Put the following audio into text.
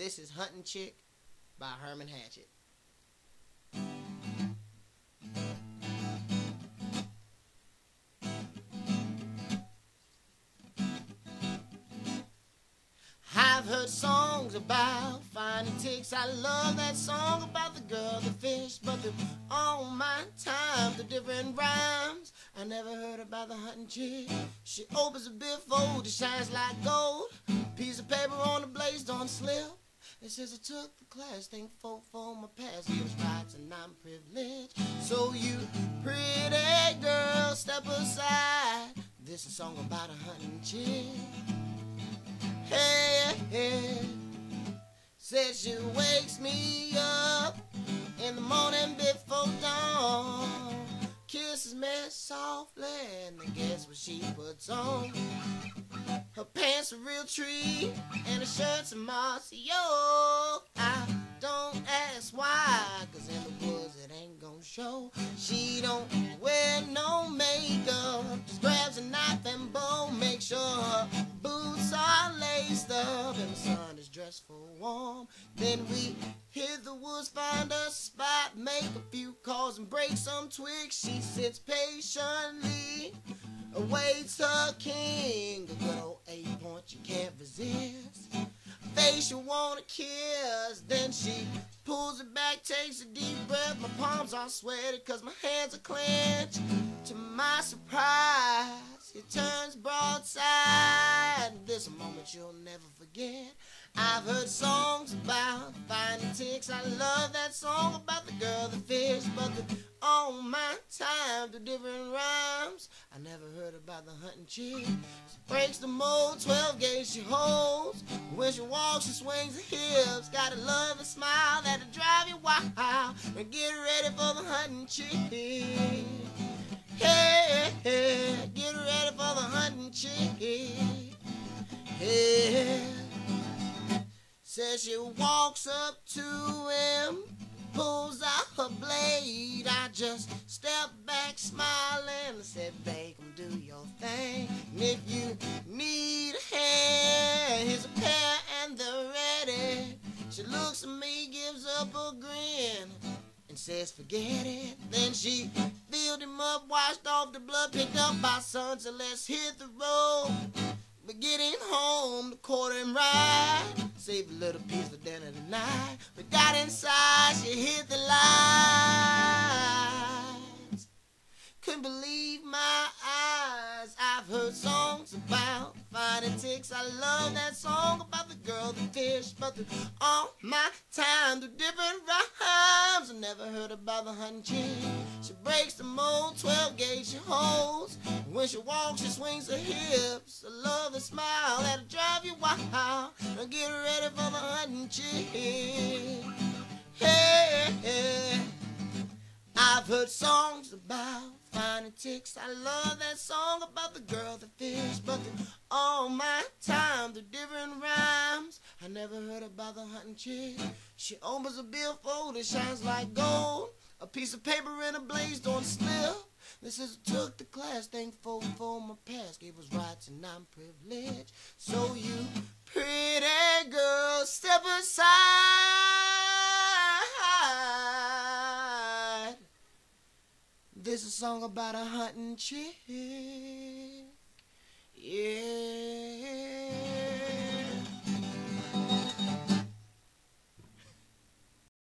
This is Hunting Chick by Herman Hatchett. I've heard songs about finding ticks. I love that song about the girl, the fish, but the, all my time, the different rhymes. I never heard about the hunting chick. She opens a billfold, it shines like gold. Piece of paper on the blaze don't slip. It says I took the class, thankful for my past. Gives rights and I'm privileged. So you pretty girl, step aside. This is a song about a hunting chick. Hey, hey. Says she wakes me up in the morning before dawn. Kisses me softly, and then guess what she puts on? Her pants a Realtree, and her shirt's a mossy. Show. She don't wear no makeup, just grabs a knife and bow, make sure her boots are laced up, and the sun is dressed for warm. Then we hit the woods, find a spot, make a few calls, and break some twigs. She sits patiently awaits her king. A good old eight point you can't resist. Face you wanna kiss. Then she pulls back, takes a deep breath. My palms are sweaty cause my hands are clenched. To my surprise, he turns broadside. This moment you'll never forget. I've heard songs about finding ticks. I love that song about the girl, the fish, but the, all my time, the different rhymes. I never heard about the hunting chick. She breaks the mold, 12 gauge she holds. When she walks, she swings her hips. Got a love and smile that'll drive you wild. And get ready for the hunting chick. Hey, hey, get ready for the hunting chick. Hey. Says she walks up to blade. I just step back smiling and said, Babe, do your thing. And if you need a hand, here's a pair and they're ready. She looks at me, gives up a grin, and says, Forget it. Then she filled him up, washed off the blood, picked up by sun, so let's hit the road. We're getting home, the quarter and ride. Save a little piece for dinner tonight. We got inside, she hit the heard songs about finding ticks. I love that song about the girl, the fish, but the, all my time, the different rhymes. I never heard about the hunting chick. She breaks the mold, 12 gauge she holds. When she walks, she swings her hips. I love the smile that'll drive you wild. Now get ready for the hunting chick. Hey, hey. I've heard songs about ticks. I love that song about the girl, that fish, but all my time, the different rhymes. I never heard about the hunting chick. She opens a billfold, it shines like gold. A piece of paper in a blaze don't slip. This is took the class, thankful for my past, gave us rights and I'm privileged. So you pretty girl, step aside. This is a song about a hunting chick.